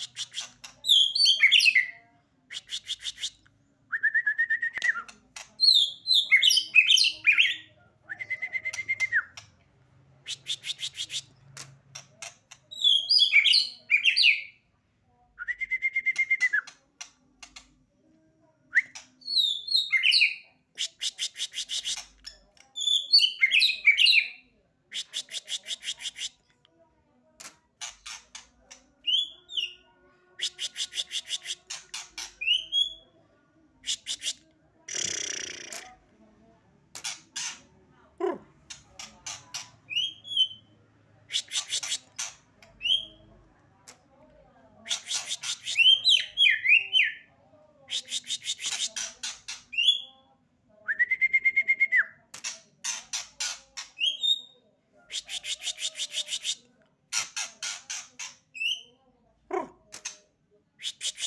Psst, psst. Psh, psh, psh.